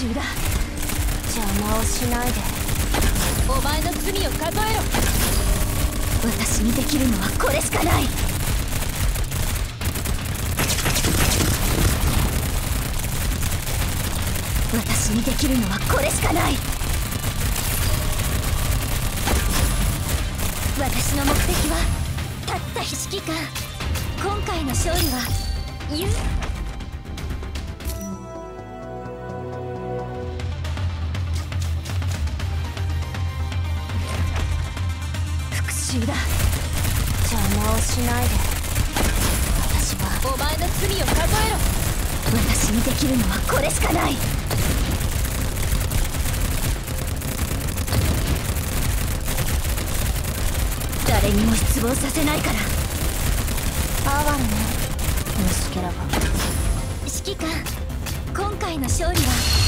讐だ。邪魔をしないで。お前の罪を数えろ。私にできるのはこれしかない。私にできるのはこれしかない。私の目的はたった指揮官今回の勝利はだ。邪魔をしないで。私は。お前の罪を数えろ。私にできるのはこれしかない。誰にも失望させないから。哀れね虫けらが指揮官今回の勝利は